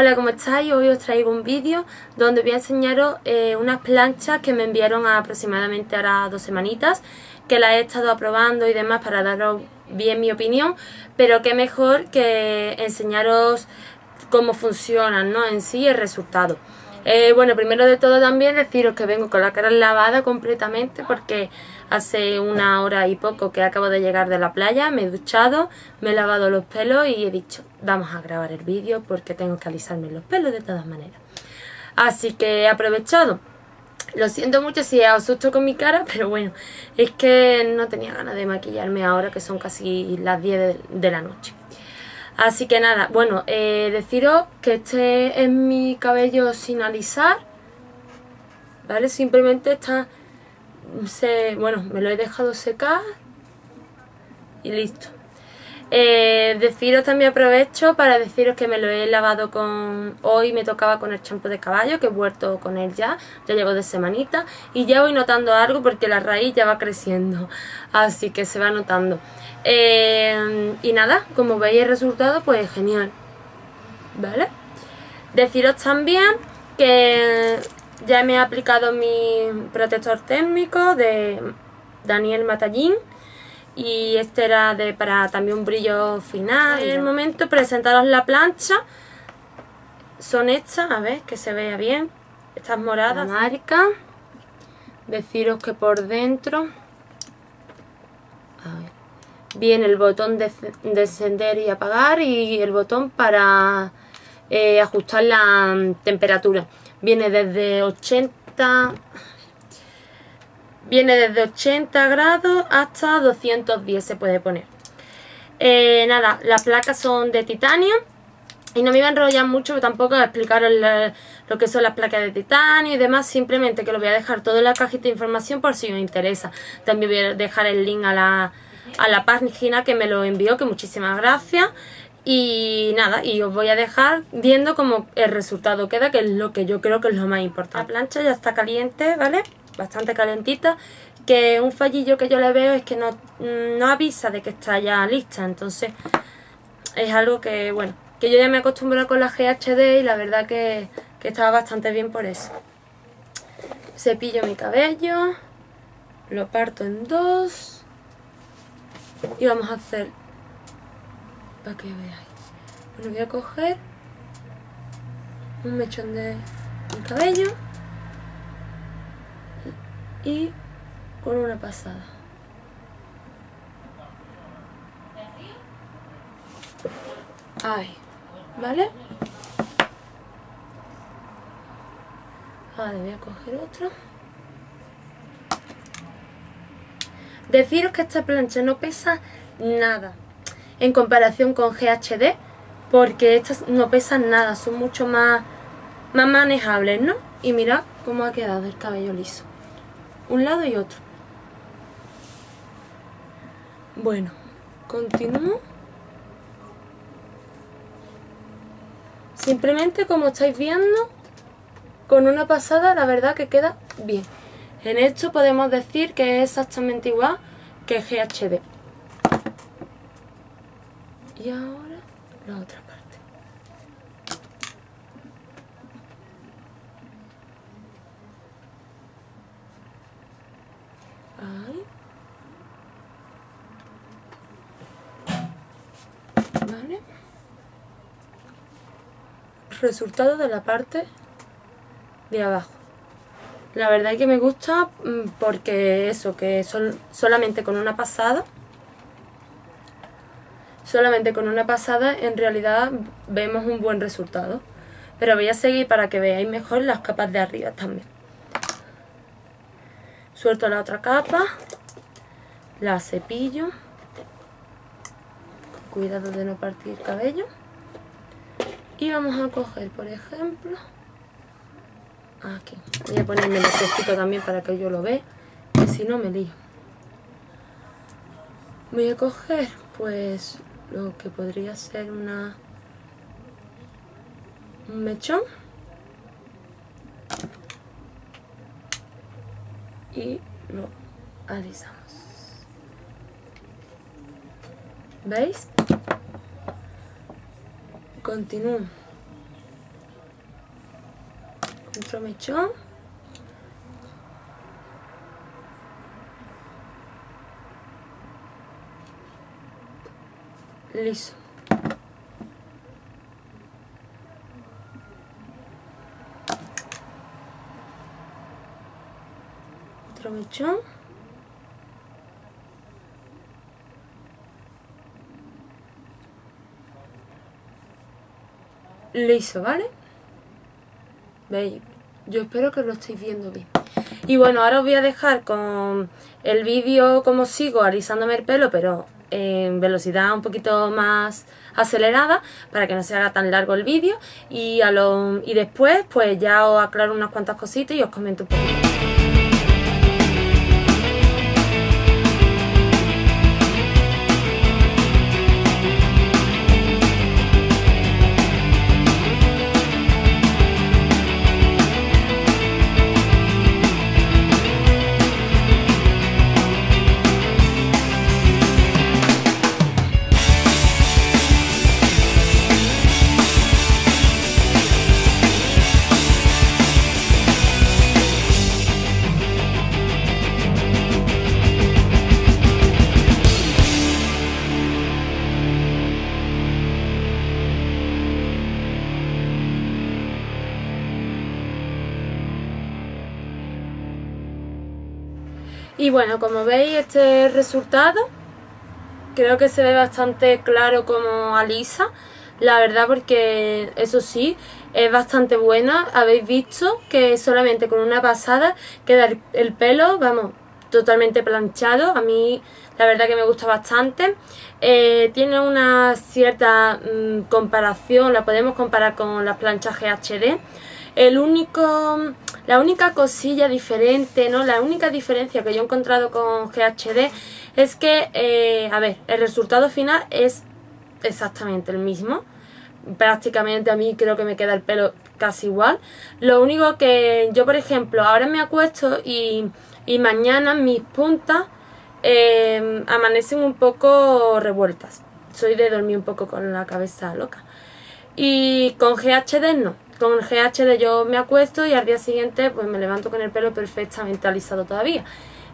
Hola, ¿cómo estáis? Hoy os traigo un vídeo donde voy a enseñaros eh, unas planchas que me enviaron aproximadamente ahora dos semanitas que las he estado aprobando y demás para daros bien mi opinión, pero qué mejor que enseñaros cómo funcionan ¿no? en sí el resultado. Eh, bueno, primero de todo también deciros que vengo con la cara lavada completamente porque hace una hora y poco que acabo de llegar de la playa, me he duchado, me he lavado los pelos y he dicho, vamos a grabar el vídeo porque tengo que alisarme los pelos de todas maneras. Así que he aprovechado. Lo siento mucho si os asusto con mi cara, pero bueno, es que no tenía ganas de maquillarme ahora que son casi las 10 de la noche. Así que nada, bueno, eh, deciros que este es mi cabello sin alisar, ¿vale? Simplemente está, se, bueno, me lo he dejado secar y listo. Eh, deciros también aprovecho para deciros que me lo he lavado con... Hoy me tocaba con el champú de caballo, que he vuelto con él ya, ya llevo de semanita. Y ya voy notando algo porque la raíz ya va creciendo, así que se va notando. Eh, y nada, como veis el resultado, pues genial. ¿Vale? Deciros también que ya me he aplicado mi protector térmico de Daniel Matallín y este era de para también un brillo final. En el momento presentaros la plancha. Son estas, a ver que se vea bien. Estas moradas. marca. Deciros que por dentro viene el botón de, encender y apagar y el botón para eh, ajustar la mm, temperatura. Viene desde 80 viene desde 80 grados hasta 210 se puede poner. Eh, nada, las placas son de titanio y no me iba a enrollar mucho, tampoco a explicaros lo que son las placas de titanio y demás, simplemente que lo voy a dejar todo en la cajita de información por si os interesa. También voy a dejar el link a la, a la página que me lo envió, que muchísimas gracias. Y nada, y os voy a dejar viendo cómo el resultado queda, que es lo que yo creo que es lo más importante. La plancha ya está caliente, ¿vale? Bastante calentita. Que un fallillo que yo le veo es que no, no avisa de que está ya lista. Entonces es algo que, bueno, que yo ya me acostumbrado con la GHD y la verdad que, que estaba bastante bien por eso. Cepillo mi cabello, lo parto en dos y vamos a hacer para que veáis bueno voy a coger un mechón de mi cabello y con una pasada ahí ¿vale? ahora voy a coger otro Deciros que esta plancha no pesa nada en comparación con GHD, porque estas no pesan nada, son mucho más, más manejables, ¿no? Y mirad cómo ha quedado el cabello liso. Un lado y otro. Bueno, continúo. Simplemente como estáis viendo, con una pasada la verdad que queda bien. En esto podemos decir que es exactamente igual que GHD. Y ahora la otra parte. Ahí. Resultado de la parte de abajo. La verdad es que me gusta mm, porque eso, que solamente con una pasada, solamente con una pasada en realidad vemos un buen resultado. Pero voy a seguir para que veáis mejor las capas de arriba también. Suelto la otra capa, la cepillo, cuidado de no partir el cabello. Y vamos a coger, por ejemplo, aquí. Voy a ponerme el espejo también para que yo lo vea, que si no me lío. Voy a coger pues lo que podría ser una un mechón y lo alisamos. ¿Veis? Continúo. Centro mechón. Liso. Otro mechón. Liso, ¿vale? ¿Veis? Yo espero que lo estéis viendo bien. Y bueno, ahora os voy a dejar con el vídeo como sigo alisándome el pelo, pero en velocidad un poquito más acelerada para que no se haga tan largo el vídeo y, a lo, y después pues ya os aclaro unas cuantas cositas y os comento un poquito. Y bueno, como veis este resultado creo que se ve bastante claro como alisa. La verdad porque eso sí, es bastante buena. Habéis visto que solamente con una pasada queda el pelo, vamos, totalmente planchado. A mí la verdad que me gusta bastante. Eh, tiene una cierta mm, comparación, la podemos comparar con las planchas GHD. El único la única cosilla diferente, ¿no? La única diferencia que yo he encontrado con GHD es que, eh, a ver, el resultado final es exactamente el mismo. Prácticamente a mí creo que me queda el pelo casi igual. Lo único que yo, por ejemplo, ahora me acuesto y, y mañana mis puntas eh, amanecen un poco revueltas. Soy de dormir un poco con la cabeza loca. Y con GHD no con el GHD yo me acuesto y al día siguiente pues me levanto con el pelo perfectamente alisado todavía.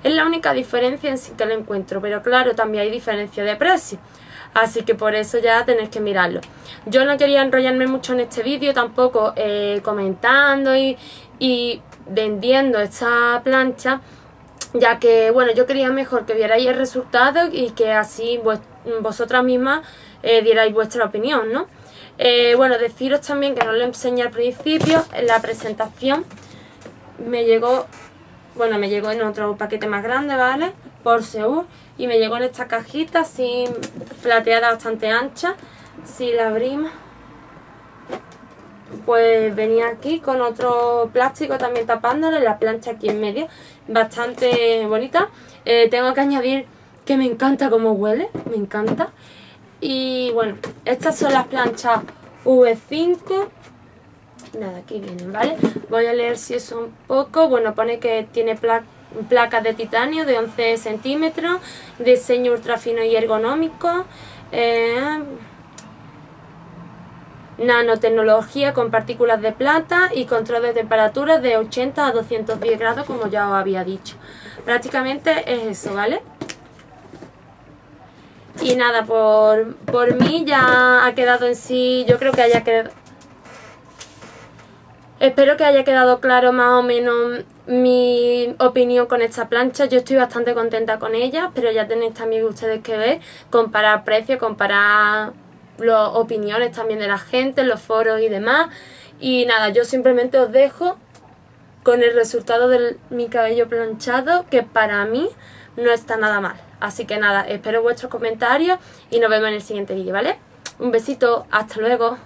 Es la única diferencia en sí que lo encuentro, pero claro, también hay diferencia de precio. Así que por eso ya tenéis que mirarlo. Yo no quería enrollarme mucho en este vídeo, tampoco eh, comentando y, vendiendo esta plancha, ya que bueno, yo quería mejor que vierais el resultado y que así vosotras mismas eh, dierais vuestra opinión, ¿no? Eh, bueno, deciros también que no lo enseñé al principio, en la presentación me llegó, bueno, me llegó en otro paquete más grande, ¿vale? Por Seúl y me llegó en esta cajita así plateada bastante ancha. Si la abrimos, pues venía aquí con otro plástico también tapándole, la plancha aquí en medio, bastante bonita. Eh, tengo que añadir que me encanta cómo huele, me encanta. Y bueno, estas son las planchas V5. Nada, aquí vienen, ¿vale? Voy a leer si es un poco. Bueno, pone que tiene placas de titanio de 11 centímetros, diseño ultra fino y ergonómico, eh, nanotecnología con partículas de plata y control de temperaturas de 80 a 210 grados, como ya os había dicho. Prácticamente es eso, ¿vale? Y nada, por, por mí ya ha quedado en sí, yo creo que haya quedado... Espero que haya quedado claro más o menos mi opinión con esta plancha. Yo estoy bastante contenta con ella, pero ya tenéis también ustedes que ver, comparar precios, comparar las opiniones también de la gente, los foros y demás. Y nada, yo simplemente os dejo con el resultado de mi cabello planchado, que para mí no está nada mal. Así que nada, espero vuestros comentarios y nos vemos en el siguiente vídeo, ¿vale? Un besito, hasta luego.